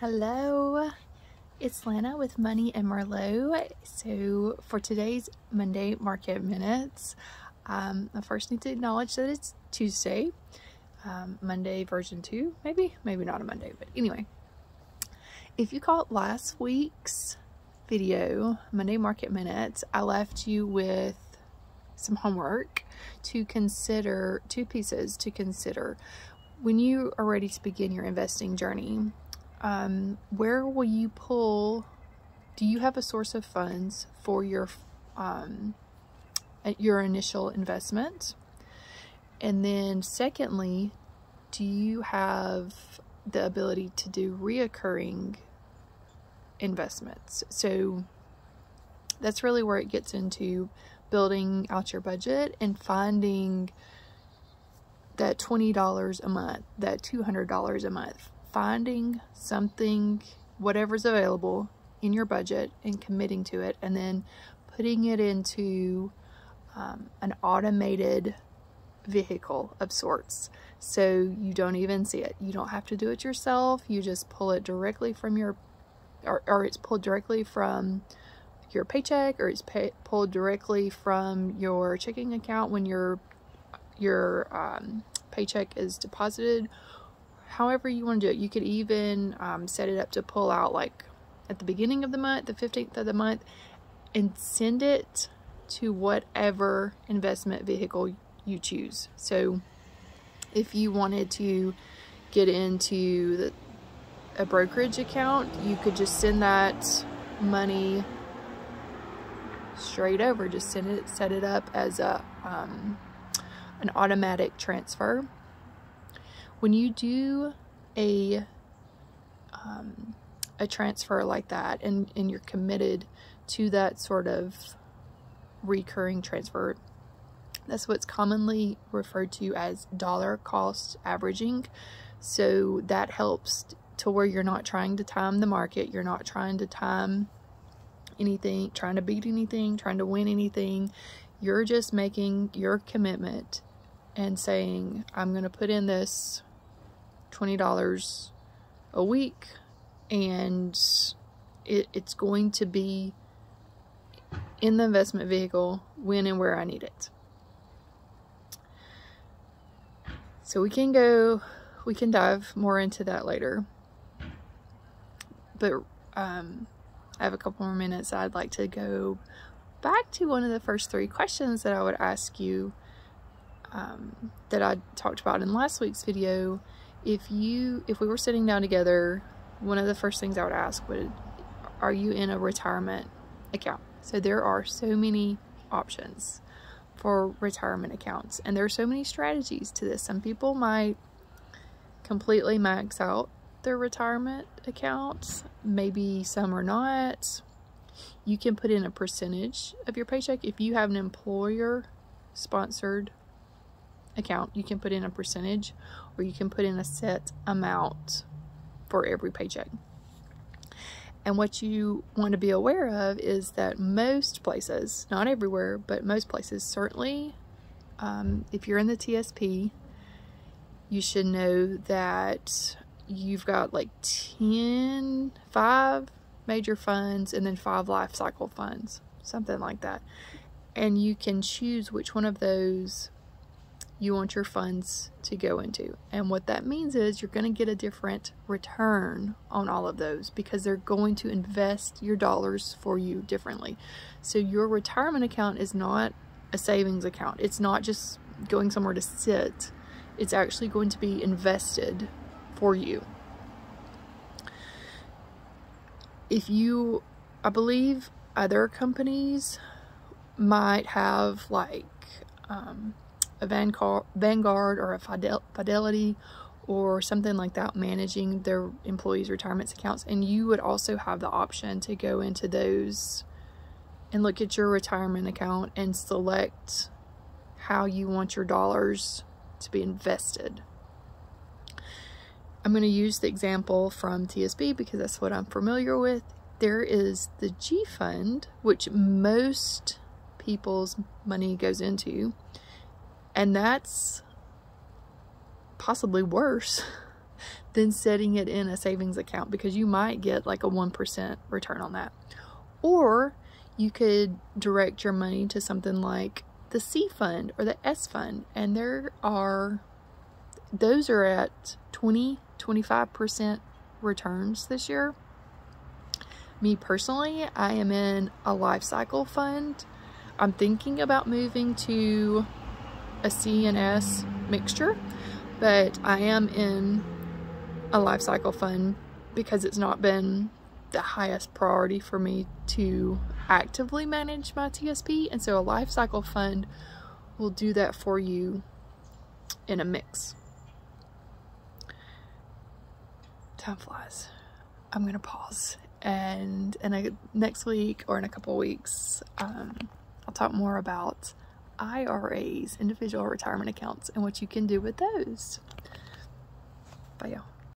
Hello, it's Lana with Money and Merlot. So for today's Monday Market Minutes, um, I first need to acknowledge that it's Tuesday, um, Monday version 2, maybe? Maybe not a Monday, but anyway. If you caught last week's video, Monday Market Minutes, I left you with some homework to consider, two pieces to consider when you are ready to begin your investing journey um, where will you pull do you have a source of funds for your um, your initial investment? And then secondly do you have the ability to do reoccurring investments? So that's really where it gets into building out your budget and finding that $20 a month that $200 a month finding something, whatever's available in your budget and committing to it, and then putting it into um, an automated vehicle of sorts. So you don't even see it. You don't have to do it yourself. You just pull it directly from your, or, or it's pulled directly from your paycheck, or it's pay, pulled directly from your checking account when your your um, paycheck is deposited however you want to do it. You could even um, set it up to pull out like at the beginning of the month, the 15th of the month, and send it to whatever investment vehicle you choose. So if you wanted to get into the, a brokerage account, you could just send that money straight over. Just send it, set it up as a um, an automatic transfer when you do a um, a transfer like that and, and you're committed to that sort of recurring transfer that's what's commonly referred to as dollar cost averaging. So that helps to where you're not trying to time the market you're not trying to time anything trying to beat anything trying to win anything. You're just making your commitment and saying i'm going to put in this $20 a week and it, it's going to be in the investment vehicle when and where I need it. So we can go, we can dive more into that later. But um, I have a couple more minutes. I'd like to go back to one of the first three questions that I would ask you um, that I talked about in last week's video if you if we were sitting down together one of the first things i would ask would are you in a retirement account? So there are so many options for retirement accounts and there are so many strategies to this. Some people might completely max out their retirement accounts. Maybe some are not. You can put in a percentage of your paycheck. If you have an employer sponsored account, you can put in a percentage or you can put in a set amount for every paycheck. And what you want to be aware of is that most places, not everywhere, but most places, certainly um, if you're in the TSP, you should know that you've got like 10, five major funds and then five life cycle funds, something like that. And you can choose which one of those you want your funds to go into. And what that means is you're going to get a different return on all of those because they're going to invest your dollars for you differently. So your retirement account is not a savings account. It's not just going somewhere to sit. It's actually going to be invested for you. If you, I believe other companies might have like, um, a Vanguard or a Fidelity or something like that managing their employees' retirement accounts. And you would also have the option to go into those and look at your retirement account and select how you want your dollars to be invested. I'm going to use the example from TSP because that's what I'm familiar with. There is the G Fund, which most people's money goes into. And that's possibly worse than setting it in a savings account because you might get like a 1% return on that. Or you could direct your money to something like the C fund or the S fund, and there are those are at 20 25% returns this year. Me personally, I am in a life cycle fund. I'm thinking about moving to a C and S mixture, but I am in a life cycle fund because it's not been the highest priority for me to actively manage my TSP. And so a life cycle fund will do that for you in a mix. Time flies. I'm going to pause and in a, next week or in a couple weeks, um, I'll talk more about IRAs, individual retirement accounts, and what you can do with those. Bye, y'all.